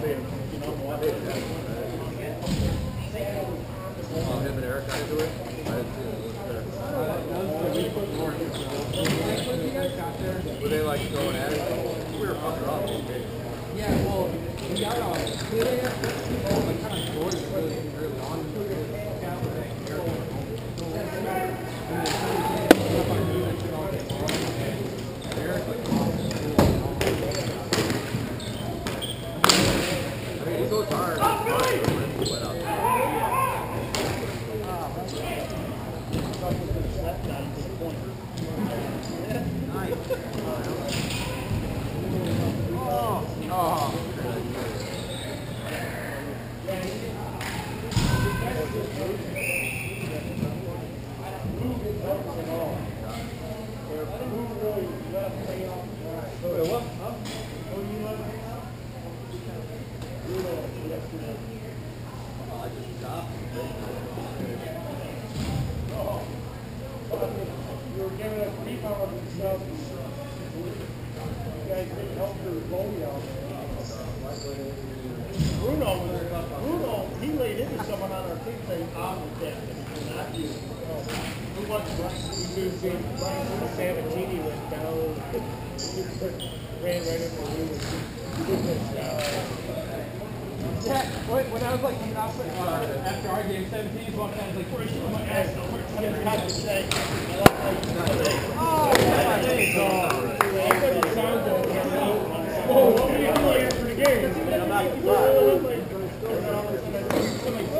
Oh, him and Eric got into it? Off. Yeah, well, we got on. They have people like kind of short really early on. I mean, he goes hard. He went out. You were giving us beef on yourself. You guys didn't help your goalie out. Bruno, was- Bruno, he laid into someone on our team saying, I'm the captain, not you. Who was, moved in, Brian Sabatini went down, ran right into the Yeah, when, when I was like uh, after our game, 17 walked out, I was like, where's my ass? I didn't have to say, I like how you it. Oh, yeah, there you go. Everybody sounds good. Oh, what do you do after the game? I'm not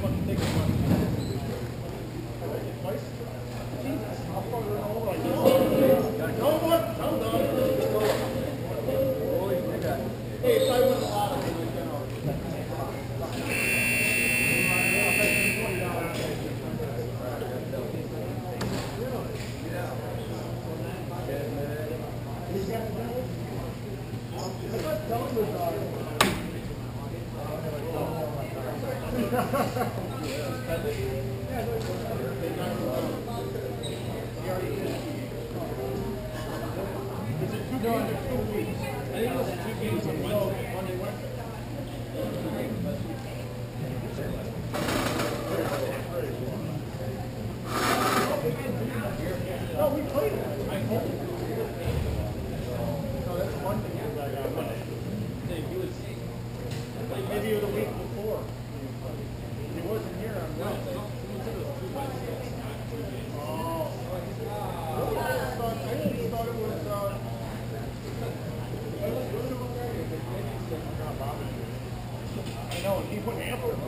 game, I was putting ammo.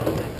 I'd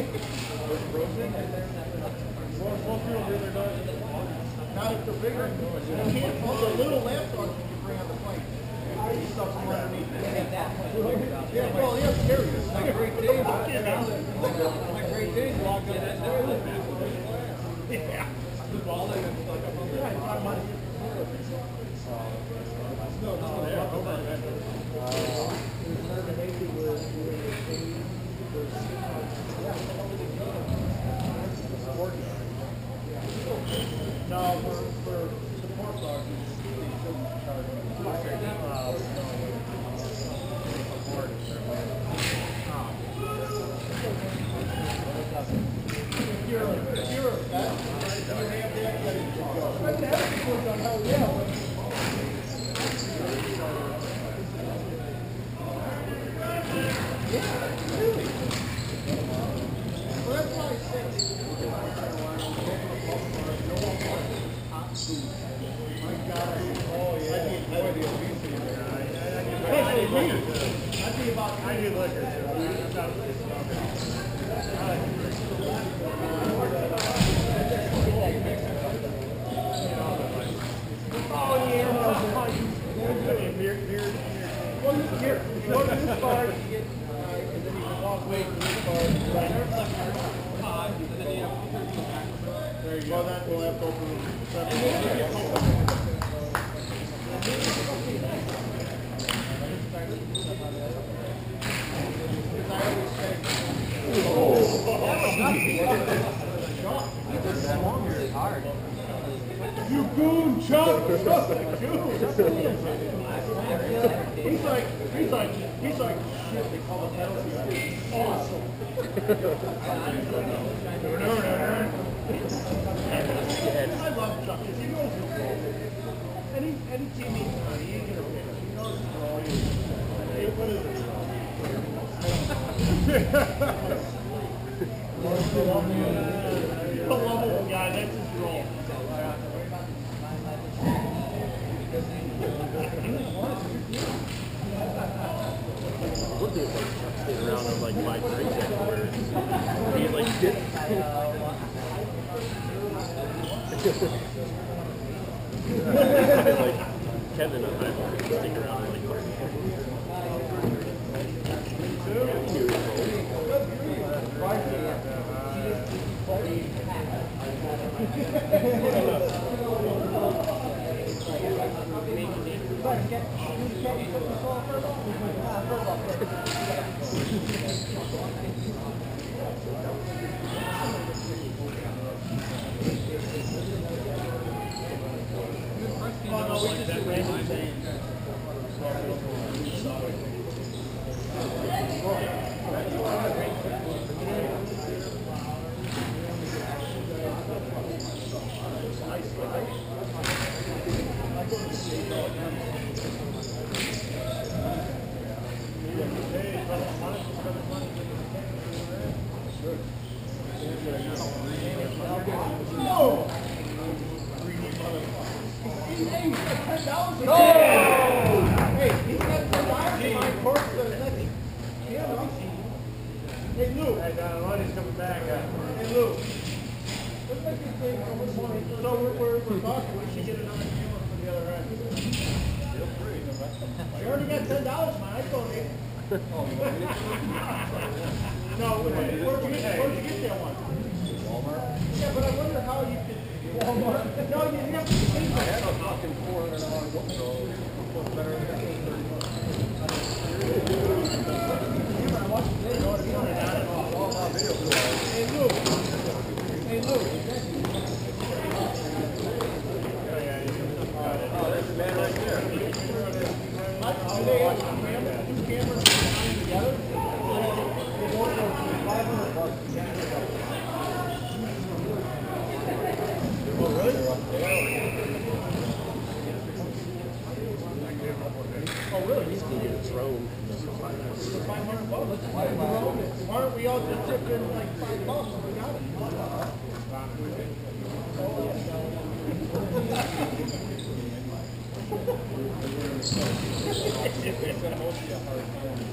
Now if the bigger, you can't pump the little lamp on your, your, that, you have that, you go. But that's because on how well. I love Chuck he knows his role. Any, any teammate can be eager to win. He knows his role. Hey, what is it? He's a lovable guy. That's his role. Like around like. He like. like Kevin on High Stick around. drone. Why aren't we all just tripping like five bucks? We got it. It's going to a hard time.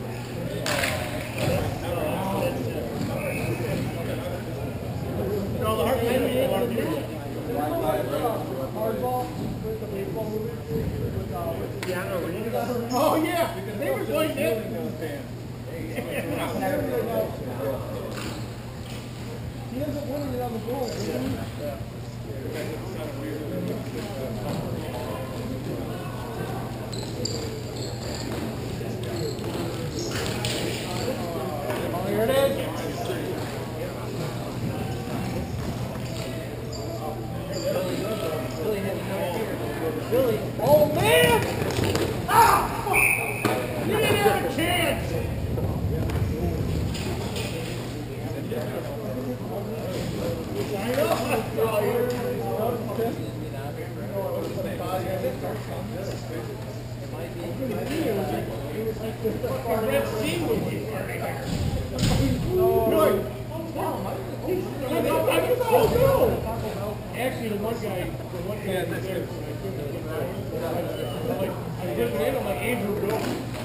But the Red Actually, the one guy, the one guy was there. I just made him like Andrew Wilson.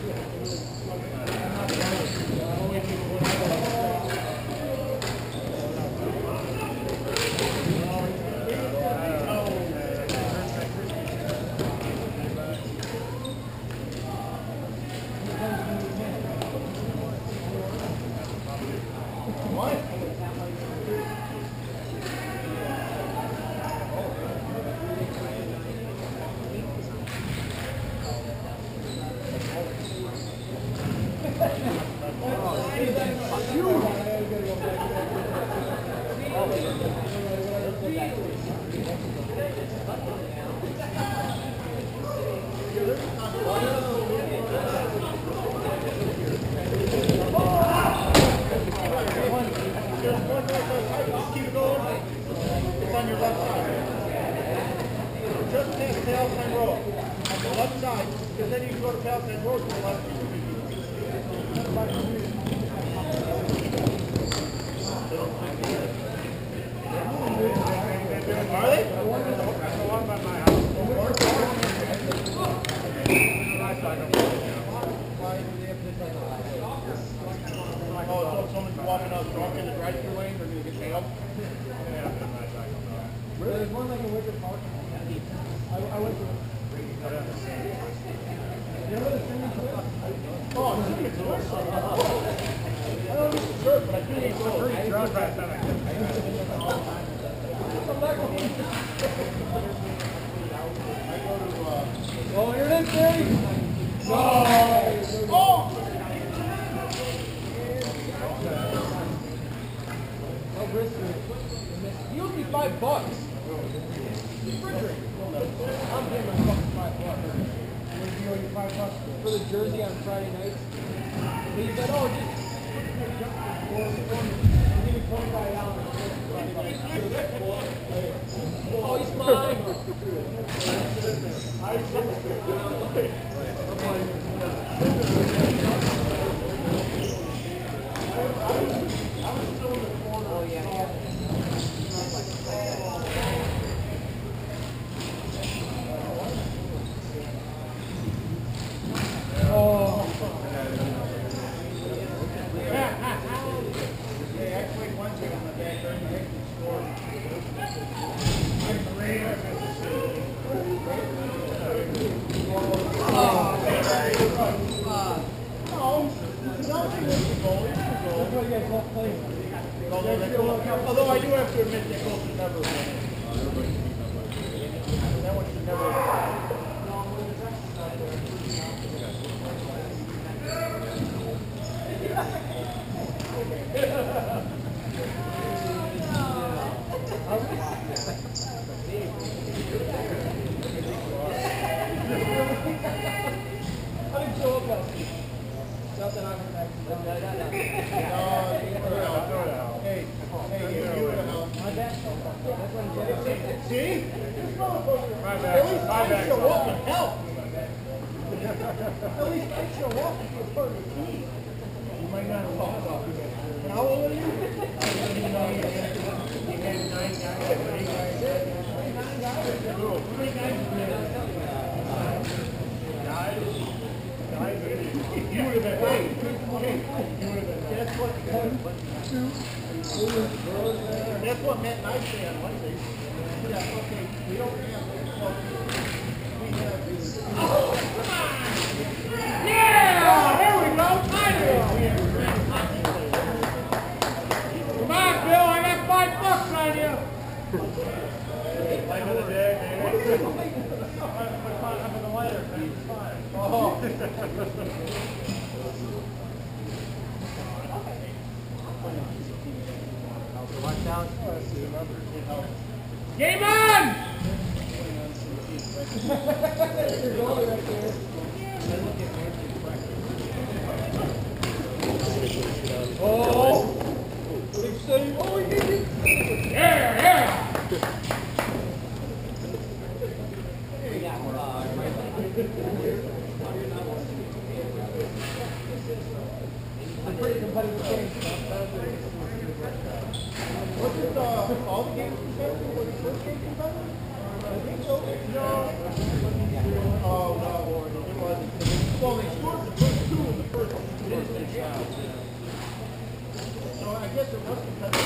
Wednesdays, yeah, okay, we don't Was it uh, all the games you said? Was it first game contender? Uh, I think so. No. Oh, no. It wasn't. Well, they scored the first two in the first instance. So I guess it was contender.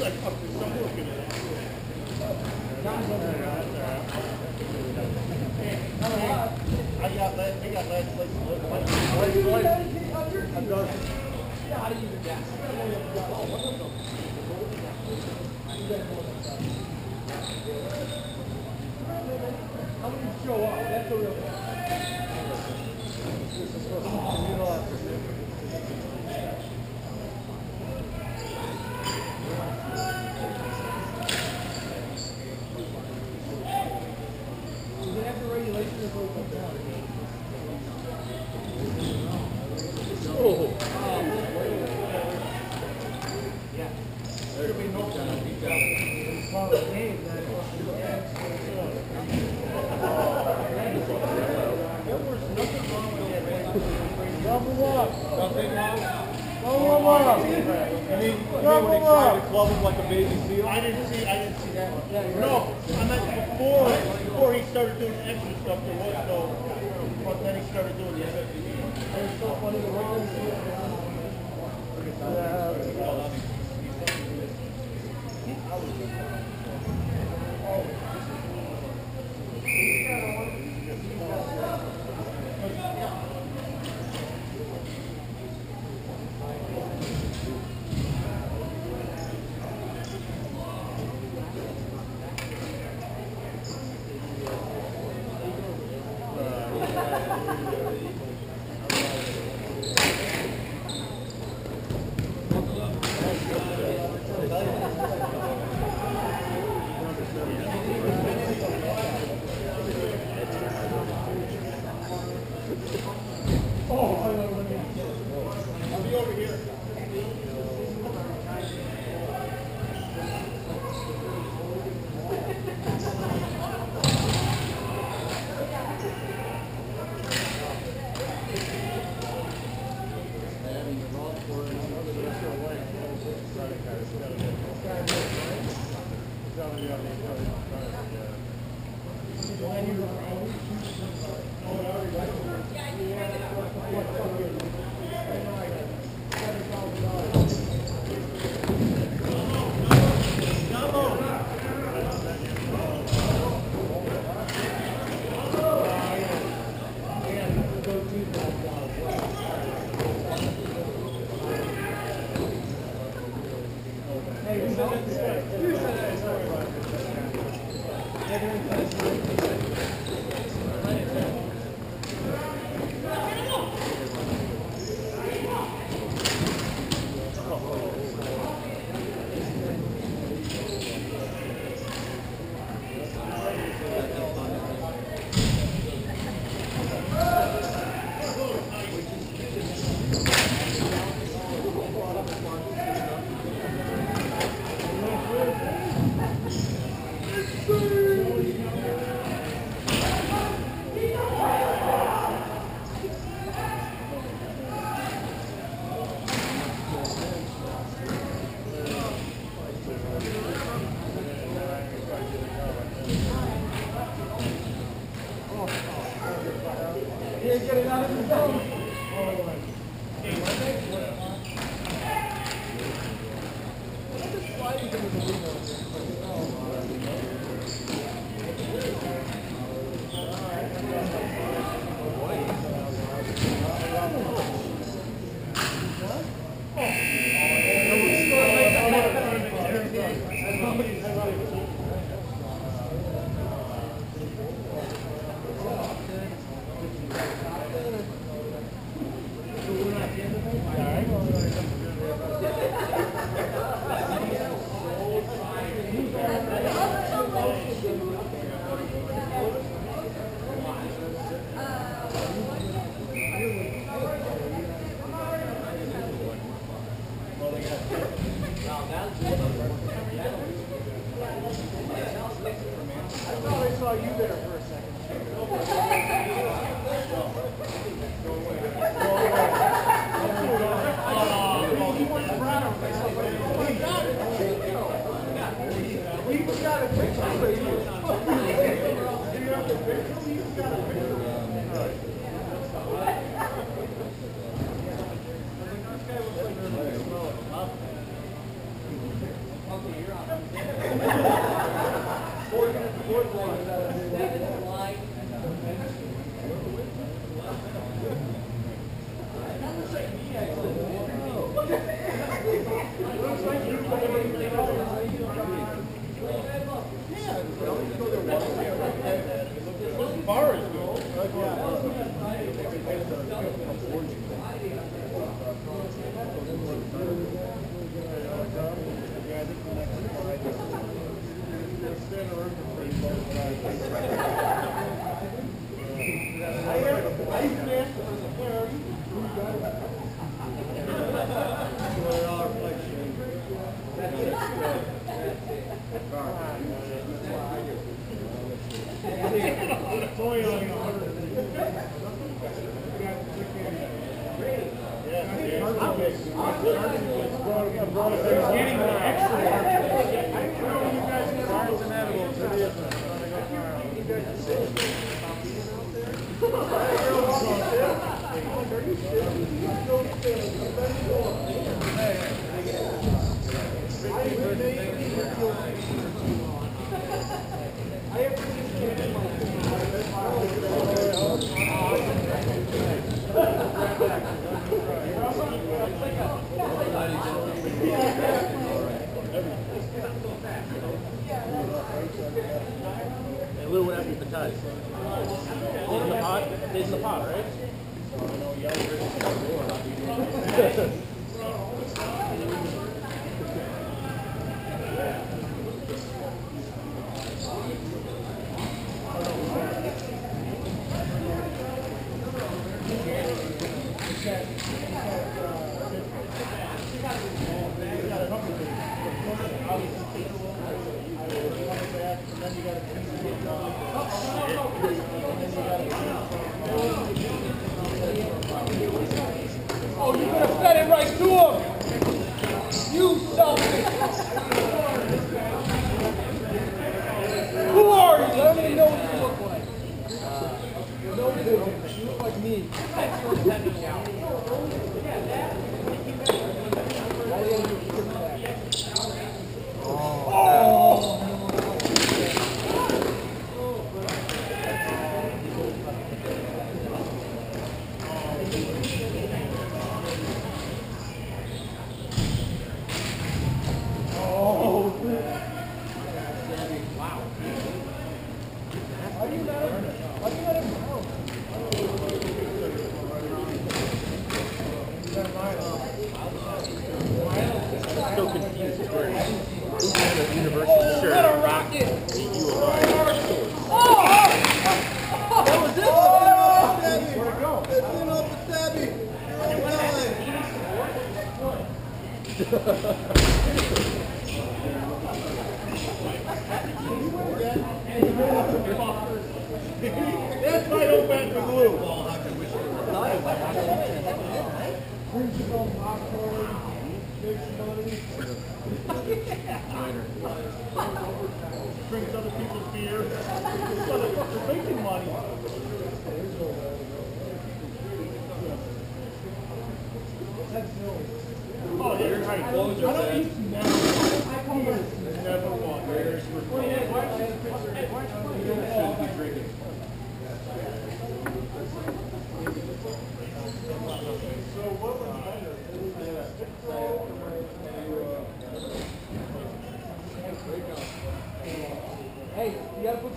I got that. I got that do you do? Oh. How do you show up? That's a real. Oh, this.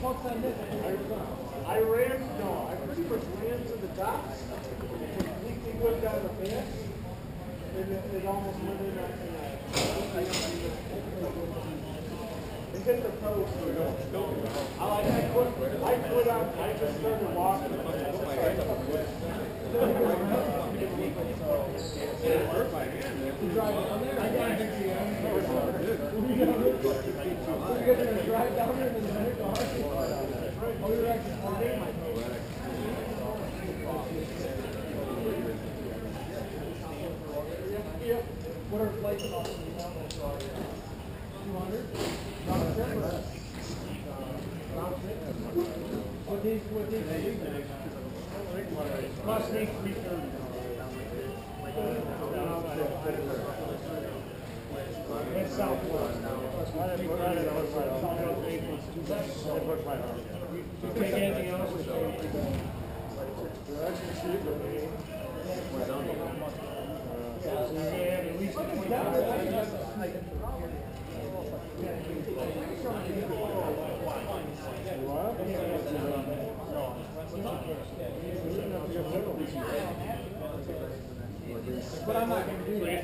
Gotta put on this. I ran, no, I pretty much ran to the docks, completely went down the fence, and it, it almost went in on the, uh, it hit the post. I like, I put, I put on, I just started walking. You're gonna drive down there and the hard. You're actually fine. What are flights cost? Two hundred? Round trip or? Round trip? What days, what days are you there? Cost me three thirty. It's Southwest. I didn't put that in, I was like, Southwest eight was I my arm. You take anything else? That's cheap, but. Yeah, I'm not gonna do that.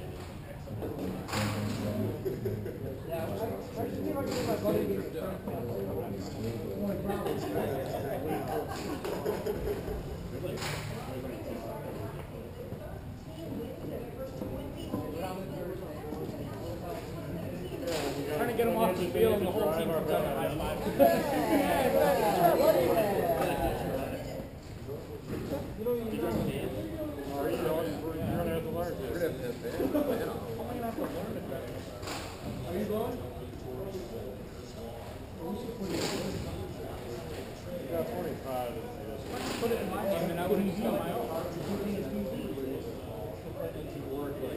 Trying Put it in my name and I wouldn't my own.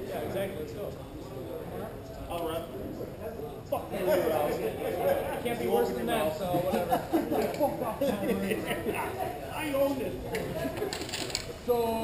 Yeah, exactly. Let's go. All right. Fuck. Can't be worse than that, so whatever. I own it. So.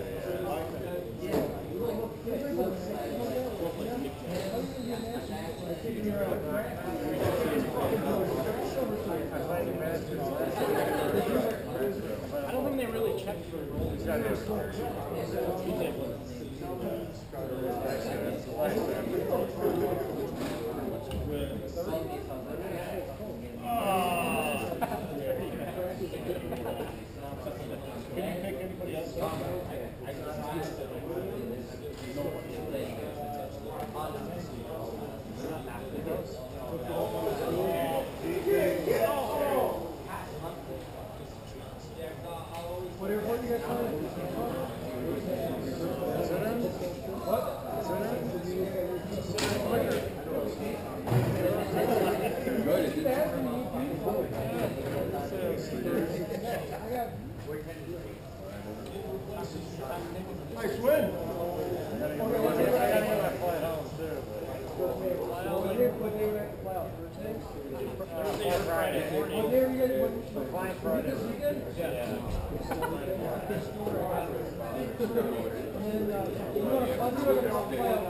Can you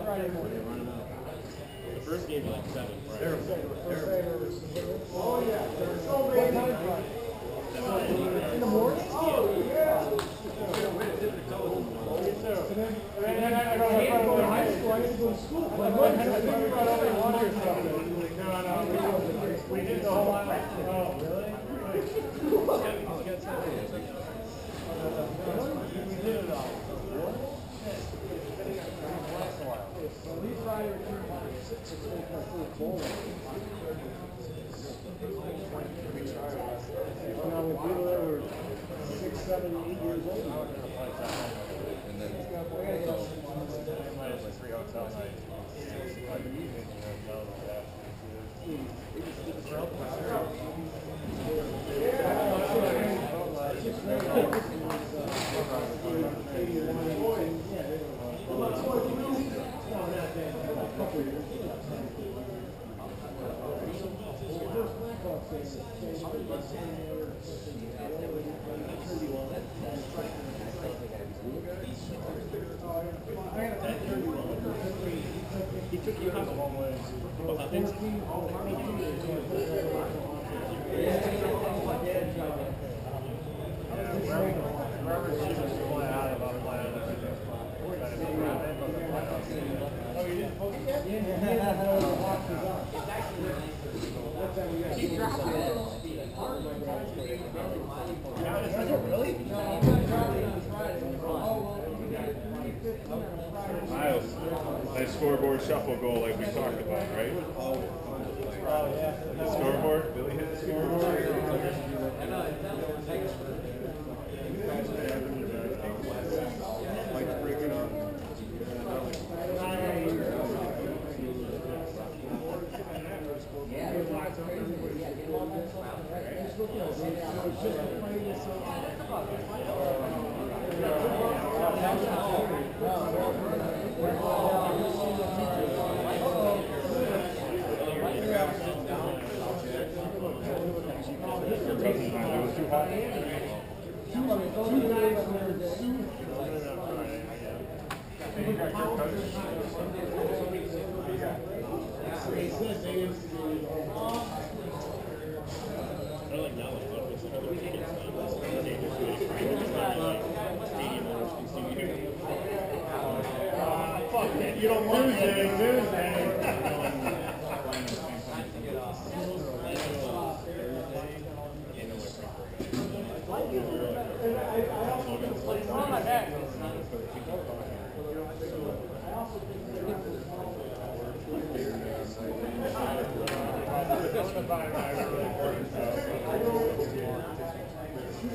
Friday morning. The first like seven, right? Oh, yeah. Oh, what time In the morning? Oh, yeah. And I go to high school, I have to go to school. No, no, we, did the whole. Oh, really? We did it all. Were six, seven, eight years old. And then like three hotel nights. Like the evening, you know, yeah. He took you out a long way. Wherever she was flying out of, I was flying out of. But if you got in on the playoffs, Oh, you didn't post it? Miles, that scoreboard shuffle goal like we talked about, right? Oh, yeah. The scoreboard, Billy hit the scoreboard. Uh, Mike's breaking up. It was too hot. I like now, like, what was the other tickets? uh, they just really trying to decide, like, stadium owners can see you. Fuck you don't want Tuesday,